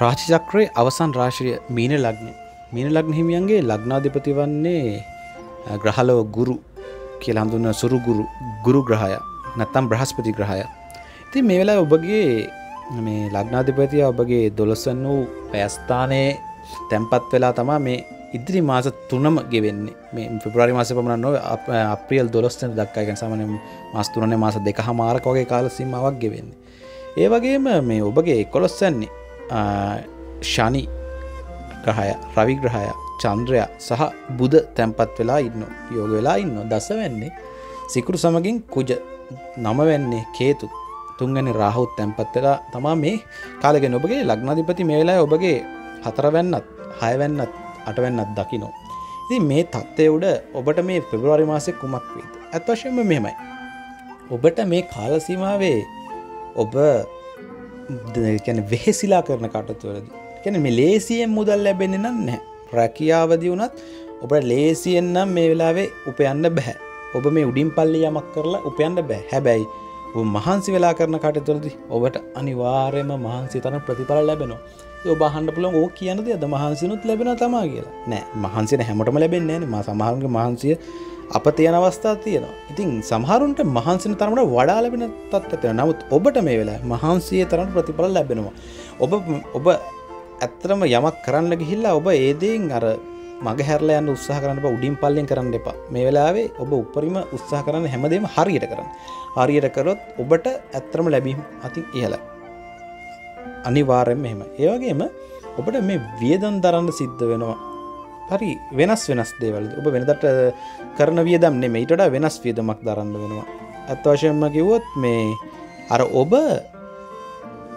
රාචිචක්‍රයේ අවසන් රාශිය මීන ලග්න. මීන ලග්න හිමියන්ගේ ලග්නාධිපති වන්නේ ග්‍රහලව ගුරු කියල හඳුන්න සුරු ගුරු ගුරු ග්‍රහය නැත්තම් බ්‍රහස්පති ග්‍රහය. ඉති මේ වෙලා ඔබගේ මේ ලග්නාධිපතිය ඔබගේ දොළොසන් වූ පැස්ථානයේ තැන්පත් වෙලා තමා මේ ඉදිරි මාස තුනම ගෙවෙන්නේ. මේ පිපරි මාස පමණ නොව අප්‍රියල් දොස්තන දක්කායක සමන මස් තුරනේ මාස දෙක හමාරක වගේ කාල සිීමාවක් ගෙවෙන්නේ. ඒ වගේම මේ ඔබගේ කොළොස්සන්නේ ශනි ග්‍රහය රවිග්‍රහය චන්ද්‍රය සහ බුද තැන්පත් වෙලා ඉන්න යෝග වෙලා ඉන්න දස වෙන්නේ සිකුරු සමගින් කුජ නම වෙන්නේ කේතු තුන්ගනි රාහුත් තැන්පත් වෙලා තමා මේ කාලගෙන ඔබගේ ලග්නාධිපති මේ වෙලා ඔබගේ හතරවැන්නත් හයවැන්නත් අටවැන්නත් දකිනෝ ඉති මේ තත්ත්වය උඩ ඔබට මේ පෙබරවාරි මාසය කුමක් වේද ඇත්වශයෙන්ම මෙමයි ඔබට මේ කාලසීමාවේ ඔබ කැන වෙහෙසිලා කරන කටතුවලද කැන මේ ලේසියෙන් මුදල් ලැබෙන නන්න රැකියාවදි වුනත් ඔබ ලේසියෙන් නම් මේ වෙලාවේ උපයන්න බැහැ ඔබ මේ උඩින් පල්ලි යමක් කරලා උපයන්න බෑ. හැබැයි මහන්සි වෙලා කරන කටතුලදි ඔබට අනිවාර්යම මහන්සි තන ප්‍රතිඵල ලැබෙනවා. ඔබහන්ඩ පුළන් ඕ කියනද අද මහන්සිනුත් ලැබෙන තමා කියලා. නෑ මහන්සින හැමටම ලැබෙන්නේ ම සමහරුන්ගේ මහන්සිය අප තියෙන අවස්ථා තියෙනවා. ඉතින් සමහරුන්ට මහන්සින තරමට වඩා ලැබෙන තත්ත්වය නමුත් ඔබට මේ වෙලා මහන්සිය තරට ප්‍රතිඵල ලැබෙනවා. ඔබ ඔබ ඇත්තරම යමක් කරන්න ගිහිල්ලා ඔබ ඒදෙන් අර මග හැරලා යන්න උත්සාහ කරන්න උඩින් පල්ලෙන් කරන්න එපා. මේ වෙලාවේ ඔබ උපරිම උත්සාහ කරන්න හැමදේම හරියට කරන්න. හරියට කරොත් ඔබට ඇත්තරම ලැබීම අතින් ඉහලා අනිවාරයෙන් මෙහෙම ඒවගේම ඔබට මේ වියදන් දරන්න සිද්ධ වෙනවා. හරි වෙනස් වෙනස් දේවල්. ඔබ වෙනදට කරන වියදම් නෙ මෙයිට වෙනස් වියදමක් දරන්න වෙනවා. ඇත්වශයෙන්ම කිවොත් මේ අර ඔබ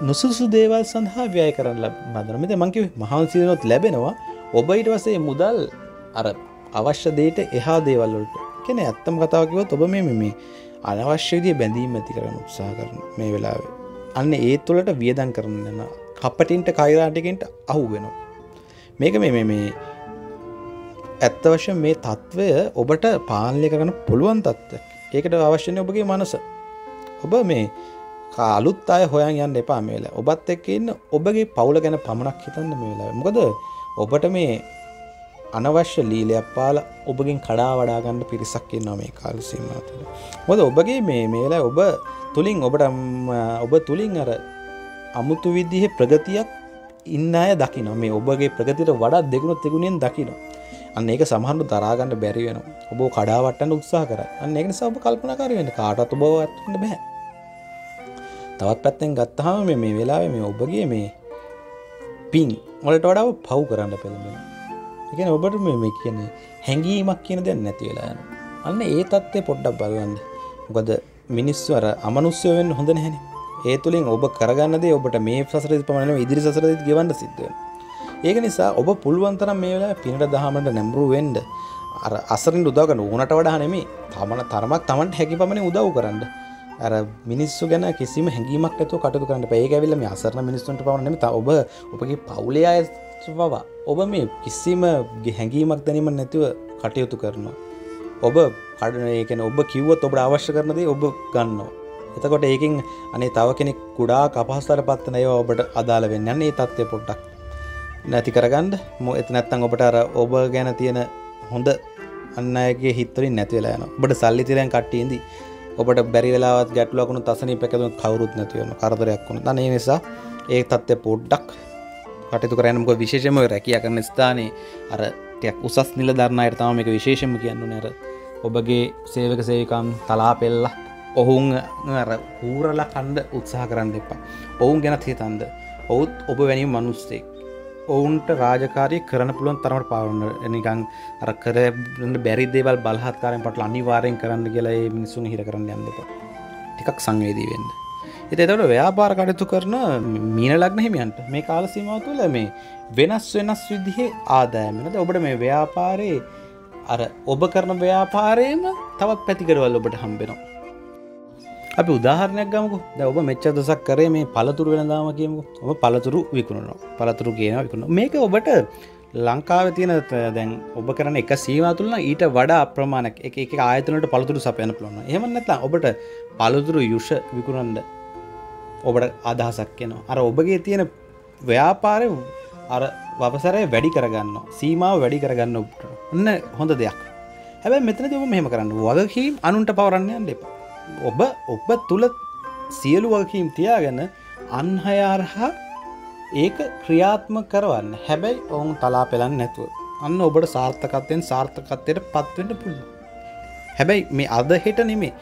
නුසුසු දේවල් සඳහා ව්‍යය කරන්න මදනමද මංකිව මහන්සිනොත් ලැබෙනවා. ඔබ ඉට වසේ මුදල් අර අවශ්‍ය දේට එහා දේවල්ලට කෙන ඇත්තම කතාවකිවත් ඔබ මේ මෙමේ අනවශ්‍යදිය බැඳීම ඇති කරන උත්සා කරන මේ වෙලාවේ. අන්න ඒ තුළට වියදන් කරන්න කපටින්ට කයිරාටිකෙන්ට අහු වෙනවා. මේක මේ මේ ඇත්ත වශය මේ තත්ත්වය ඔබට පාලය කරන පුළුවන් තත්ත්ව ඒකට අවශ්‍යනය ඔබගේ මනස. ඔබ මේ කාලුත් අය හොයන් යන්න එපා මේලා ඔබත් එක්ක ඉන්න ඔබගේ පවුල ගැන පමණක් හිතන්න මේලා මොකද ඔබට මේ අනවශ්‍ය ලීලයක් පාල ඔබගෙන් කඩා වඩාගන්න පිරිසක් ඉන්නවා මේ කාලසීම තුළ මොද ඔබගේ මේ මේලා ඔබ තුළින් ඔබට ඔබ තුළින් අර අමුතු විදිහ ප්‍රගතියක් ඉන්න අය දකින මේ ඔබගේ ප්‍රගතිට වඩා දෙකුණුත් දෙගුණෙන් දකින අන්න ඒක සමහන්ු දරාගන්න බැරි වෙන ඔබ කඩාවටන්න උත්සා කර. අන්න ඒක නිසා ඔබ කල්පනාකාරවෙන්න කාටත් බවත්ට බැහැ තවත් පැත්තෙන් ගත්තහම මේ වෙලාව මේ ඔබගේ මේ පින් ඔලට වඩාව පව් කරන්න පෙළඹෙන එකන ඔබට මේ කියන හැඟීමක් කියන දැන් නැති වෙලා යන අන්න ඒ තත්ත්වය පොඩ්ඩක් බලන්න. ගොද මිනිස්වර අමනුස්්‍යවෙන් හොඳ නැහැන. ඒ තුළින් ඔබ කරගන්නදේ ඔබට මේ සසර පමණ ඉදිරි සසර ගවන්න සිද්ධුව ඒක නිසා ඔබ පුළුවන්තරම් මේ වෙලා පිනට දහමට නැම්බරු වෙන්ඩ අර අසරින් උදාගන්න ඕනට වඩා නෙමේ තමන තරමක් තමන්ට හැකි පමණ උදව් කරන්න. අර මිනිස්සු ගැන කිසිම හැඟීමක් ඇතු කටු කරන්න පේකැවිල්ල මේ අසරන මිනිස්සුන්ට පවනම ත ඔබ ඔබගේ පවුලේ අය පවා ඔබ මේ කිසිම හැඟීමක් දැනීම නැතිව කටයුතු කරනවා. ඔබ කඩන ඒකන ඔබ කිව්වත් ඔබට අවශ්‍ය කරනද ඔබ ගන්නවා. එතකොට ඒකින් අනේ තව කෙනෙක් කුඩා කපහස්තර පත්තන ඒවා ඔබට අදාළ වෙන්න ඒ තත්වය පොඩ්ඩක් නැති කරගන්න. මො එත නැත්තං ඔබට අර ඔබ ගැන තියෙන හොඳ අන්නගේ හිත්තරින් නැතිවෙලා යන ඔබට සල්ලි තිරයන් කට්ටියේදී ඔබට බැරි වෙලාවත් ගැටලුවකුණු තසනි පැකතුන් කවරුත් නැතිවන කරදරයක් වුණ දන නිසා ඒ තත්ත්ය පොඩ්ඩක් කටතු කරනමක විශේෂම රැකිය කරන ස්ථානයේ අර ටයක් උසස් නිල ධරණයට තම එක විශේෂම කියන්න නැර ඔබගේ සේවක සේවිකම් තලා පෙල්ලා ඔහුන් හූරල කණ්ඩ උත්සාහ කරන්න එපා. ඔවුන් ගැනත් හිතන්ද ඔවුත් ඔබ වැනි මනුස්සෙක්. ඔවුන්ට රාජකාරය කරන පුළුවන් තරමට පවන්න නිකං අර කරට බැරි දේවල් බලහත්කාරයෙන් පටල අනිවාරයෙන් කරන්න කියලා මිනිසුන් හිර කරන්න යන්නක ටිකක් සංවේදී වෙන්න. එත එතට ව්‍යාපාර කටයුතු කරන මීන ලක්න හිමියන්ට මේ කාල සීමාව තුළ මේ වෙනස් වෙනස් විදිහේ ආදායමනද ඔබට මේ ව්‍යාපාරයේ අර ඔබ කරන ව්‍යාපාරයම තවත් පැතිකරවල් ඔබට හම්බෙනවා. අපි උදාහරණයක් ගමකු. ද ඔබ මෙච්ච දසක් කරේ මේ පලතුරු වෙන දාම කියමු ඔබ පලතුරු විකුණනවා. පලතුරු කියන විකුණ මේක ඔබට ලංකාව තියෙන දැන් ඔබ කරන එක සීවා තුළන ඊට වඩා අප්‍රමාණක් එක එක ආයතනට පළතුරු සපයන පුළුවන්. එහමන්නත ඔබට පළතුරු යුෂ විකුණන්ද ඔබට අදහසක් කියෙනවා අර ඔබගේ තියෙන ව්‍යාපාරය අර වපසරය වැඩි කරගන්න සීමාව වැඩි කරගන්න ඔට ඔන්න හොඳ දෙයක්. හැබැ මෙතන දෙම මෙහෙම කරන්න. වගකීම් අනුන්ට පවරන්නයන් දෙපා ඔබ ඔබ තුළ සියලු වගකීම් තියාගන්න අන්හයාරහා ඒක ක්‍රියාත්ම කරවන්න. හැබැයි ඔවුන් තලා පෙළන් නැතුව. අන්න ඔබට සාර්ථකත්වයෙන් සාර්ථකත්වයට පත්වෙන්ට පුළුව හැබැයි මේ අද හෙට නෙමේ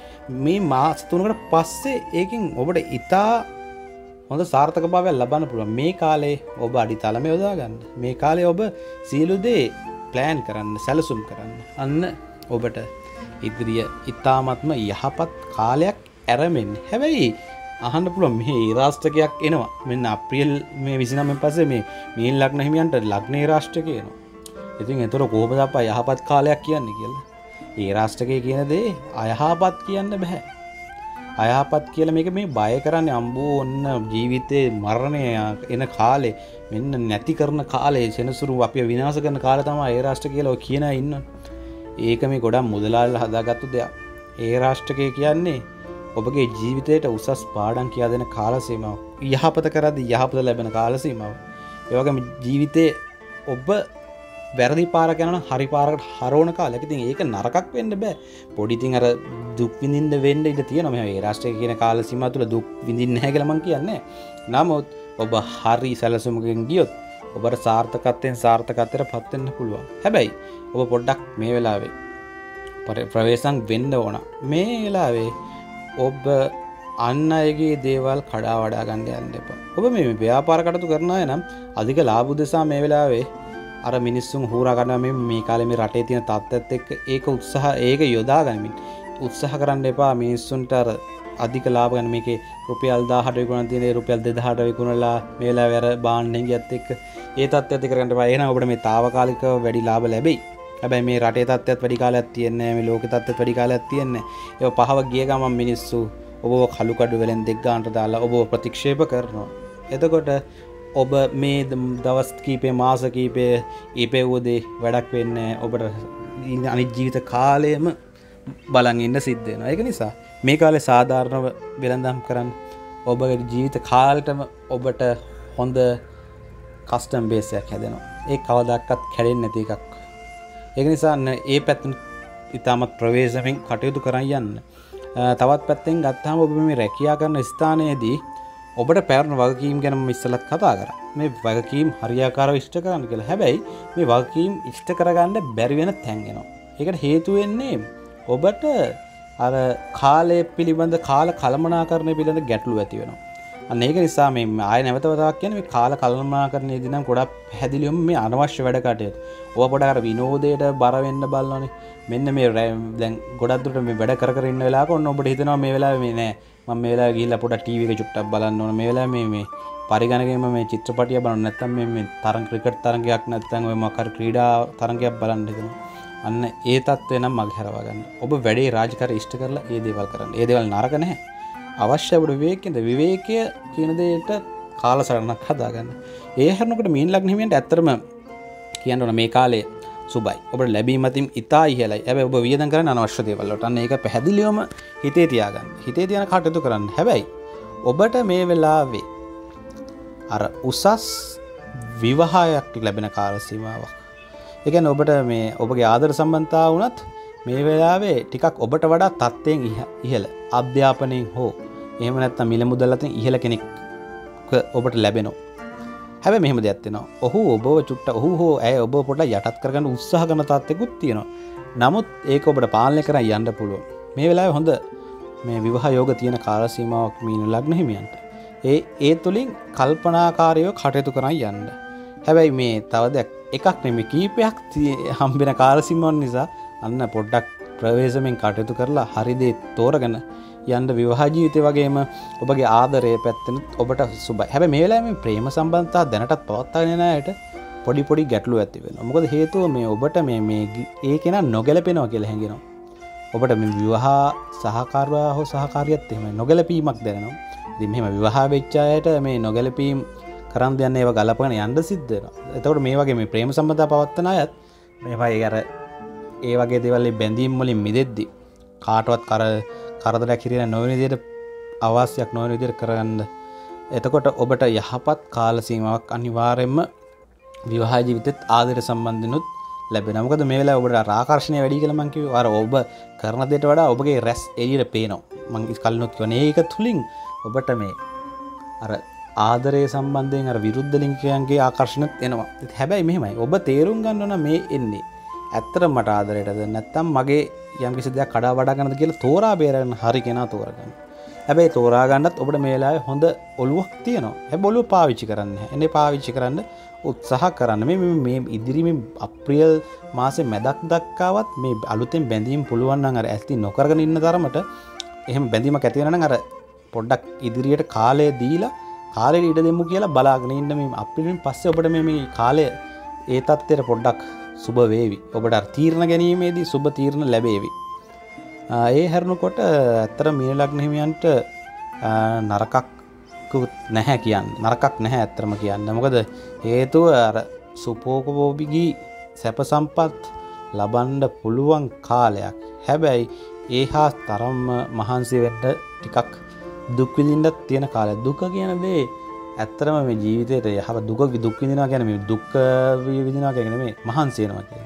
මේ මාස්තුනකට පස්සේ ඒකින් ඔබට ඉතා හොඳ සාර්ථක භාවය ලබන්න පුළුව මේ කාලේ ඔබ අඩි තලම යොදාගන්න. මේ කාලේ ඔබ සියලුදේ ප්ලෑන් කරන්න සැලසුම් කරන්න. අන්න ඔබට ඉදිරිය ඉතාමත්ම යහපත් කාලයක් ඇරමෙන් හැබැයි අහන්න පුළුව මේ රාෂ්ටකයක් එනවා. මෙන්න අප්‍රියල් මේ විසිනම පසේ මේ මේල් ලක්න හිමියන්ට ලක්නේ රාෂ්ට්‍ර කියනවා ඉතින් එතුර කෝප අපා යහපත් කාලයක් කියන්න කියලා? ඒ රාෂ්ටකය කියන දේ අයහාපත් කියන්න බැහැ අයහපත් කියල මේක මේ බය කරන්න අම්බූ ඔන්න ජීවිතය මරණය එන කාලේ. මෙන්න නැති කරන කාලේ සෙනසුරු අප විනාස කරන කාල තම ඒ රාෂ්ට කියලෝ කියන ඉන්න ඒක මේ ගොඩක් මුදලාල් හදාගත්තු දෙයක්. ඒ රාෂ්ටකය කියන්නේ ඔබගේ ජීවිතයට උසස් පාඩන් කියා දෙන කාලසීමාව යහපත කරද යහපත ලැබෙන කාලසීමාව ඒවගම ජීවිතය ඔබ වැරදි පාර ගැන හරි පාරකට හරෝණ කාලෙකතින් ඒක නරකක් වෙන්න බෑ. පොඩිතින් අර දුක් විඳින්ද වෙන්ඩ ඉට තියෙන මේ රාෂ්ටය කියන කාල සිම තුළ දුක් විඳින්න හැකලමන් කියන්නේ නමුත් ඔබ හරි සැලසුමකින් ගියොත් ඔබට සාර්ථකත්වයෙන් සාර්ථකත්තර පත්වෙන්න පුළුවන්. හැබැයි ඔබ පොඩ්ඩක් මේ වෙලාවේ ප්‍රවේශං වෙන්න ඕන. මේ වෙලාවේ ඔබ අන්න අයගේ දේවල් කඩා වඩා ගණඩ යන්න එප. ඔබ මේ ව්‍යාපාරකටතු කරනය නම් අධික ලාබුදසා මේ වෙලාවේ අර මිනිස්සුම් හූරාගන්න මේ මේ කාලෙම රටේ තියෙන තත්ත්ත් එක්ක ඒක උත්සාහ ඒක යොදා ගනිමින් උත්සාහ කරන්න එපා. මිනිස්සුන්ට අර අධික ලාබගන මේක රුපියල් දාහට විකුණ තියනේ රුපියල් දෙදහට විකුණලා මේලා වැර බාන්්ඩෙන් ගත් එක් ඒ තත් ඇති කරට පයන ඔබට මේ තාවකාලික වැඩි ලාබ ලැබයි. හැබැයි මේ රටේ තත්ත් වැඩි කාලයක් තියන්නේ මේ ලෝක තත්ත් වැඩි කාලයක් තියන්නේ ඒ පහව ගිය ගමන් මිනිස්සු ඔබ කළුකඩු වෙලෙන් දෙක්ගාන්ට දාලා ඔබ ප්‍රතික්ෂේප කරනවා. එතකොට ඔබ මේ දවස් කීපේ මාස කීපය ඒපෙව්වදේ වැඩක් වෙන්න ඔබට අනි ජීවිත කාලයම බලන් ඉන්න සිද්ධෙන එක නිසා මේ කාලෙ සාධාරණව වෙළඳම් කරන්න ඔබගේ ජීවිත කාල්ටම ඔබට හොඳ කස්ටම් බේසයක් හැදෙනවා. ඒ කවදක්කත් කැඩෙන් නැති එකක්. ඒක නිසාන්න ඒ පැත්තුන් ඉතාමත් ප්‍රවේශමින් කටයුතු කරන්න යන්න. තවත් පැත්තෙන් ගත්තාම ඔබ මේ රැකයා කරන ස්ථානයේදී ඔබට පැරණ වගකීම් ගැනම ඉස්සලත් කතා කර. මේ වගකීම් හරියාකාර විෂ්ට කරන්න කියලා. හැබැයි මේ වගකීම් ඉෂ්ට කරගන්න බැරිවෙන තැන්ගෙනවා එකට හේතුවෙන්නේ ඔබට අර කාලය පිළිබඳ කාල කළමනා කරණය පිළිඳ ගැටලු ඇති වෙනවා. අන්නඒක නිසා මේ ආය නැවතවතාවක් කියන මේ කාල කල්මනා කරන දිනම් ගොඩක් පැදිලියුම් මේ අනවශ්‍ය වැඩකටයත් ඔ පොඩර විනෝදයට බරවෙන්න බලන්නේ මෙන්න මේ රැම් දැන් ගොඩක්දුට මේ වැඩ කරන්න වෙලා ඔන්න ඔබට හිතනවා මේ වෙලා මේ නෑ. ම මේලා ගිල්ල පොට ටීවක චුට්ටක් බලන්න ඕන. මේලා මේ මේ පරිගණගේම මේ චිත්‍රපටිය බලන්න නැත්තම් මේ තරන් ක්‍රිකට් තරගයක් නැත්තං මකර ක්‍රීඩා තරගයක් බලන්ඩෙන අන්න ඒ තත්වය නම් මග හැරවාගන්න ඔබ වැඩේ රාජකර ඉෂ්ට කරලා ඒ දේවල් කරන්න. ඒ දෙවල් නරක නැහැ. අවශ්‍යබට වේකෙද විවේකය කියනදයට කාල සරණක් හදාගන්න. ඒ හරනකට මීන් ලක්නහිමට ඇත්තරම කියන්නවන මේ කාලේ සුබයි. ඔබ ලැබීමතින් ඉතා ඉහලයි ඇබ ඔබ වියදන් කරන අනවශ්‍ය දේවල්ලට අන්න ඒක පැහැදිලියෝම හිතේ තියාගන්න. හිතේ තියන කටයුතු කරන්න. හැබැයි ඔබට මේ වෙලාවේ අර උසස් විවහායක් ලැබෙන කාලසීමාවක් එකන ඔබට මේ ඔබගේ ආදර සම්බන්තා වනත් මේ වෙලාවේ ටිකක් ඔබට වඩා තත්ත්වයෙන් ඉහල අධ්‍යාපනයෙන් හෝ එහම නැත්ත මිල මුදල්ලතින් ඉහල කෙනෙක් ඔබට ලැබෙනවා. හැබ මෙහම දෙයක්ත්වෙනවා ඔහු ඔබ චුට්ට ඔහු හෝ ඇය ඔබ පොට යටත් කරගන්න උත්සාහ කන තත්වෙකුත් තියෙනවා. නමුත් ඒක ඔබට පාලනය කර යන්න පුළුව මේ වෙලා හොඳ මේ විවාහ යෝග තියෙන කාලසීමාවක් මීන ලක්න හිමියන්ට. ඒ ඒ තුළින් කල්පනාකාරයෝ කටයුතු කරන්න යන්න. හැබැයි මේ තවදයක් එකක් නෙම කීපයක් හම්බෙන කාලසිමවන් නිසා අන්න පොඩ්ඩක් ප්‍රවේශමෙන් කටයුතු කරලා හරිදේ තෝරගන යන්ඩ විවාහජීවිතය වගේම ඔබගේ ආදරය පැත්තන ඔබට සුබ හැබ මේලාම ප්‍රේම සම්බන්තා දැනටත් පවත්තාගෙනයට පොඩි පොඩි ගැටලු ඇතිවෙන මොකද හේතුව මේ ඔබට මේ මේ ඒ කෙන නොගැලපෙනවා කියල හැඟෙනවා. ඔබට මෙ විවාහා සහකාරවා හෝ සහකාරියත් එෙම නොගැලපීමක් දැනවා දිමෙම විවාහා වෙච්චායට මේ නොගැලපීම් කරන් දෙන්න ඒව ගලපන යන්ඩ සිද්ධන එතවට මේ වගේ මේ ප්‍රේම සම්බඳ පවත්තන අයත් මේවා ඒගර ඒ වගේ දෙවල්ලි බැඳීම් වලින් මිදෙද්දි කාටවත් කර කරදරයක් කිරෙන නොවන විදියට අවශ්‍යයක් නොවන විදියට කරගන්න. එතකොට ඔබට යහපත් කාලසීමාවක් අනිවාරෙන්ම විවාහ ජීවිතත් ආදර සම්බන්ධනුත් ලැබෙන මොකද මේ වෙලා ඔබට රාකර්ශණය වැඩි කළමංකිව අර ඔබ කරන දෙට වඩා ඔබගේ රැස් එලියට පේනවා. මංගි කල්නොත් වන ඒක තුළින් ඔබට මේ අර ආදරය සම්බන්ධයෙන් අර විරුද්ධ ලිංකයන්ගේ ආකර්ශණත් එනවා. හැබැයි මෙහෙමයි. ඔබ තේරුම් ගන්නන මේ එන්නේ. ඇත්තර මට ආදරයටද නැත්තම් මගේ යම්කිසි දෙයක් කඩා වඩා ගන්නද කියලා තෝරා බේරගන්න හරි කෙනා තෝරගන්න. හැබැයි තෝරාගන්නත් ඔබට මේලා හොඳ ඔලුවක් තියනවා. හැ බොලු පාවිච්චි කරන්න එන්නේ පාවිච්චි කරන්න උත්සාහ කරන්න. මේ මේ ඉදිරිම අප්‍රියල් මාසේ මැදක් දක්කාවත් මේ අලුතෙන් බැඳීම් පුළුවන් අර ඇස්ති නොකරගෙන ඉන්න තරමට එහෙම බැඳීම ඇතිවෙන අර පොඩ්ඩක් ඉදිරියට කාලය දීලා කාලෙ ඉඩ දෙමු කියලා බලාගෙන ඉන්න මේ අපිලින් පස්සේ ඔබට මේ කාලය ඒ තත්ත්වයට පොඩ්ඩක් සුබ වේවි. ඔබට තීරණ ගැනීමේදී සුබ තීරණ ලැබේවි. ඒ හැරුණුකොට ඇත්තර මිය ලක්නහිමියන්ට නරකක් නැහැ කියන්න. නරකක් නැහැ ඇත්තරම කියන්න. මොකද හේතුව අර සුපෝකබෝබිගී සැප සම්පත් ලබන්ඩ පුළුවන් කාලයක්. හැබැයි ඒ හා තරම්ම මහන්සි වෙන්ට ටිකක් දුක්විදිින්ටත් තියෙන කාල දුක කියනදේ ඇත්තරම මේ ජීවිතයට යහ දුක දුක්විදිනා ගැනම දුක්ක විදිනා ගැනීමේ මහන්සේනවා කිය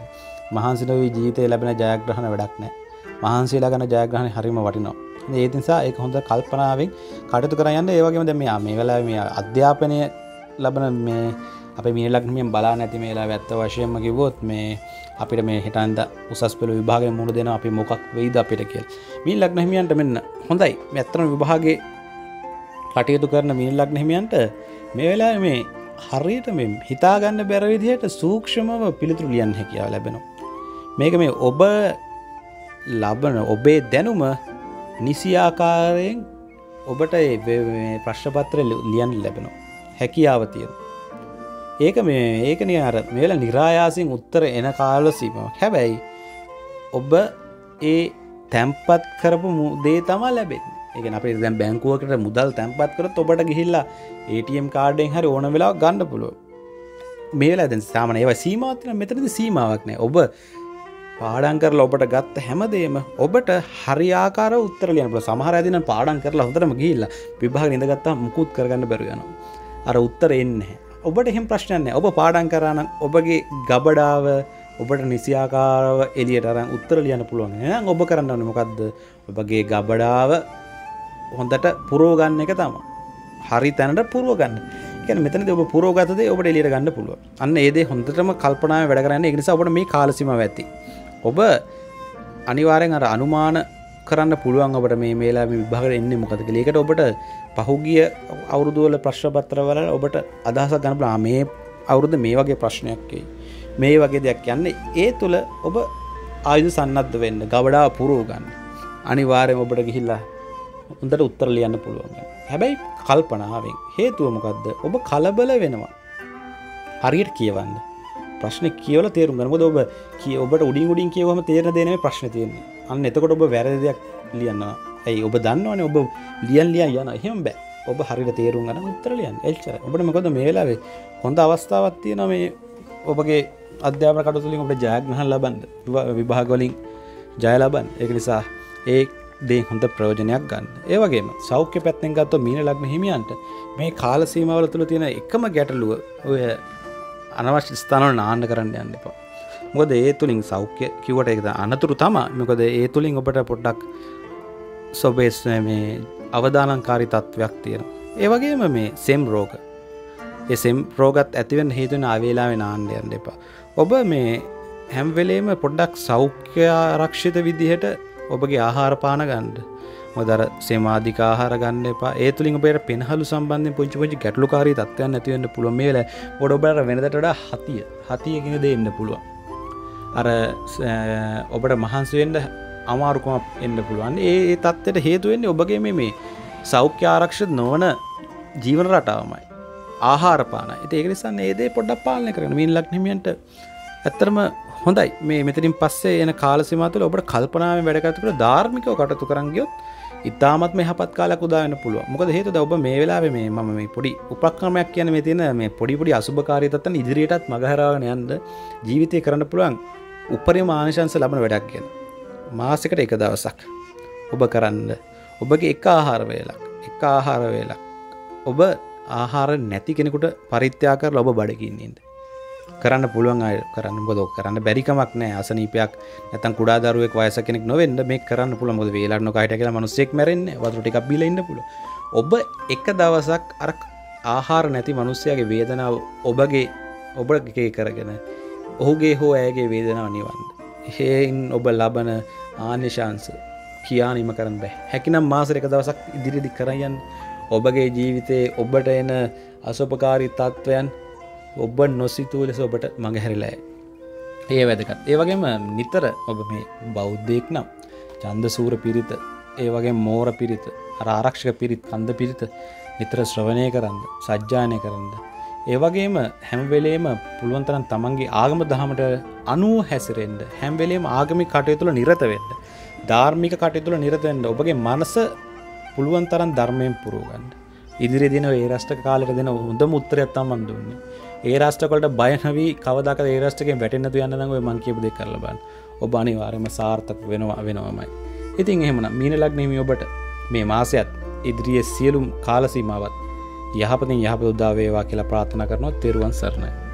මහන්සිලවී ජීවිතය ලැබෙන ජයග්‍රහණ වැඩක් නෑ. මහන්සේලා ගන ජයග්‍රහණ හරිම වටිනවා. ඒ නිසා ඒ හොඳ කල්පනාවෙන් කටතු කරයන්න ඒවගේම දැම මේ වෙලා මේ අධ්‍යාපනය ලබන මේ අප මිලක්මියෙන් බලා නැති මේලා ඇත්ත වශයෙන්ම කිවොත් මේ අපිට මේ හිටන්ද උසස් පෙළ විභාග මුණ දෙන අපි මොකක් වෙයිද අපිට කියල්. මී ලක්න හිමියන්ට මෙන්න හොඳයි. මෙත්තරන විභාගේ කටයුතු කරන මීල් ලක්න හිමියන්ට මේ වෙලා මේ හරියට මේ හිතාගන්න බැරවිදිහයට සූක්ෂමව පිළිතුරු ලියන් හැකියාව ලැබෙනවා. මේක මේ ඔබ ලබන ඔබේ දැනුම නිසිආකාරයෙන් ඔබට ප්‍රශ්පත්‍ර ලියන් ලැබෙනවා. හැකියාව තියෙන ඒක මේ ඒකන අර මේල නිරායාසින් උත්තර එන කාල සීමාවක්. හැබැයි ඔබ ඒ තැම්පත් කරපු මුදේ තමා ලැබෙන් එක අපේ දැම් බැංකුවකට මුදල් තැන්පත් කර ඔබට ගිහිල්ලා ATM කාඩෙන් හරි ඕන වෙලා ගණඩ පුළුව මේලා දැන් සාමන ඒව සීමාවතන මෙතනද සීමාවක් නෑ. ඔබ පාඩන් කරලා ඔබට ගත්ත හැමදේම ඔබට හරියාකාර උත්තරලියන සමහර ඇදින පාඩන් කරලා හොඳටම ගිල්ල විභාග ඉඳගත්තා මුකුත් කරගන්න බැරුයන අර උත්තර එන්න ඔබට එහෙම ප්‍රශ්නයන්නේ ඔබ පාඩන් කරන්න ඔබගේ ගබඩාව ඔබට නිසියාකාරව එලියට අරන් උත්තර ලියන්න පුළුවන්. ඔබ කරන්න මොකක්ද ඔබගේ ගබඩාව හොඳට පුරෝගන්න එක තම හරි තැනට පුරුවගන්න. එක මෙතන ඔබ පුරෝගතද ඔබට එලියට ගන්න පුළුව අන්න ඒදේ හොඳටම කල්පනාව වැඩ කරන්න. එනිසා ඔබට මේ කාලසිම ඇති. ඔබ අනිවාරෙන් අර අනුමාන කරන්න පුළුවන් ඔබට මේ මේලා විභාගට එන්න මොකද ලේකට ඔබට පහුගිය අවුරුදුවල ප්‍රශ්පත්‍රවල ඔබට අදහස ගනපලා මේ අවුරුද්ධ මේ වගේ ප්‍රශ්නයක්කේ මේ වගේ දෙයක් යන්නේ ඒ තුළ ඔබ ආයුධ සන්නද්ධ වෙන්න ගවඩා පුරූ ගන්න අනිවාරයෙන් ඔබට ගිහිල්ලා උන්දට උත්තර ලියන්න පුළුවන්. හැබැයි කල්පනාවෙන්. හේතුවමකක්ද ඔබ කලබල වෙනවා. හරියට කියවන්න. ප්‍රශ්න කියවල තේරුම් ගනක ඔබ කිය ඔබට උඩින් උඩින් කියවම තේරන දෙනව ප්‍රශ්න තියෙන්නේ. අන්න එතකොට ඔබ වැරදි දෙයක් ලියන්න. ඇයි? ඔබ දන්නවන ඔබ ලියන් ලියන් යන එහෙම බෑ. ඔබ හරිට තේරුම් ගන උත්තරලියන් එල්චර ඔබට මොකද මේලාවේ හොඳ අවස්ථාවත්තිය නො මේ ඔබගේ අධ්‍යාපන කටතුලින් ඔබට ජයග්නහන් ලබන්ද විභාගවලින් ජය ලබන් ඒක නිසා ඒ දේ හොඳ ප්‍රයෝජනයක් ගන්න ඒවගේම සෞඛ්‍ය පැත්තෙන් ගත්ව මීන ලක්න හිමියන්ට මේ කාලසීමවල තුළ තියෙන එකම ගැටලුව ඔය අනවශ්‍ය ස්ථානවල නාන්න කරන්න යන්න එපා. මොකද ඒ තුලින් සෞඛ්‍ය කිව්වට ඒක අනතුරු තමයි. මොකද ඒ තුලින් ඔබට පොඩ්ඩක් සොබේස් මේ අවදානංකාරී තත්වයක් තියෙනවා. ඒ වගේම මේ සෙම් රෝග. ඒ සෙම් රෝගත් ඇතිවෙන්න හේතු වෙන ආවේලාවේ නාන්න යන්න එපා. ඔබ මේ හැම වෙලේම පොඩ්ඩක් සෞඛ්‍ය ආරක්ෂිත විදිහට ඔබගේ ආහාර පාන ගන්න. මොදර සේමාධික ආහාර ගන්න එපා. ඒ තුළින් ඔබට පෙනහලු සම්බන්ධය පුංචි පුංචි ගැටලුකාරී තත්වයන් නැතිවෙන්න පුළුව මේල ොඩ ඔබට වෙනදට හතිය හතියගෙන දෙන්න පුළුවන්. අර ඔබට මහන්සුවෙන්ට අමාරුකමක් එන්න පුළුවන්. ඒ තත්වට හේතුවෙන්නේ ඔබගේ මේ සෞඛ්‍ය ආරක්ෂ නොවන ජීවන රටාවමයි. ආහාරපාන ඒක නිසන්න ඒදේ පොඩ්ඩක් පාලනය කරන මින් ලක්නමියන්ට ඇත්තරම හොඳයි. මේ මෙතරින් පස්සේ එන කාලසිමතුල ඔබට කල්පනාව වැඩකතුකට ධර්මිකව කටතු කරංගියොත් ඉතාමත් මේ හපත් කාලක් උදාන්න පුළුව මොකද හේතු ඔබ මේ වෙලාවේ මේ මම මේ පොඩි උපක්‍රමයක් කියන මේ තියෙන මේ පොඩිපොඩි අසුභකාරීතත්තන් ඉදිරියටත් මගහරාගෙන යන්ද ජීවිතය කරන්න පුළුවන් උපරි මානිශංස ලබන වැඩක් කියන මාසකට එක දවසක් ඔබ කරන්න. ඔබගේ එක ආහාර වේලක් එක ආහාර වේලක්. ඔබ ආහාර නැති කෙනෙකුට පරිත්‍යාකර ලොබ බඩකින්නට කරන්න පුළුවන් අය කරන්න. බොද කරන්න බැරිකමක් නෑ. අසනීපයක් නැතන් කුඩා දරුවෙක් වයස කෙනෙක් නොවෙන්න මේ කරන්න පුළ මොද වේලන්න කයිට කියලා මනුස්සෙක් මැරෙන්නේ වතුරටි එකක් බිල ඉන්න පුළ ඔබ එක දවසක් අර ආහාර නැති මනුස්සයගේ වේදනාව ඔබගේ ඔබගේ කරගෙන ඔහුගේ හෝ ඇයගේ වේදනාව නිවන්න. හේයින් ඔබ ලබන ආනිශාන්ස කියානීම කරන්න බෑ. හැකිනම් මාසර එක දවසක් ඉදිරිදි කරයන් ඔබගේ ජීවිතයේ ඔබට එන අසොපකාරී තත්ත්වයන් ඔබ නොසිතුව ලෙස ඔබට මඟ හැරිලෑ ඒ වැදකත් ඒ වගේම නිතර ඔබ මේ බෞද්ධයෙක් නම් චන්ද සූර පිරිත ඒ වගේ මෝර පිරිත ආරක්ෂක පිරිත් කන්ද පිරිත නිතර ශ්‍රවණය කරන්න සජ්ජානය කරන්න ඒවගේම හැම්වෙලේම පුළුවන්තරන් තමන්ගේ ආගම දහමට අනුව හැසිරෙන්ට හැම්වෙලේම ආගමි කටයුතුළ නිරතවෙන්න ධාර්මික කටයුතුළ නිරතවෙන්න ඔබගේ මනස පුළුවන් තරන් ධර්මයෙන් පුරුවගන්න. ඉදිරි දින ඒ රස්ට කාලට දෙන හොඳ මුත්තරයත්තම් මන්දුන්නේ ඒ රස්ටකොට බයනවී කවදක ඒරස්ටකෙන් වැටෙන්න්නතු යන්නනව මංකිප දෙ කරලබන් ඔබ අනිවාරම සාර්ථක වෙනවා වෙනවාමයි. ඉතින් එහෙමන මීනලක් නීමි ඔබට මේ මාසයත් ඉදිරිිය සියලුම් කාලසීමාවත් යහපතින් යහප උදාවේවා කියලා ප්‍රාථන කරනොත් තෙරුවන් සරණයි.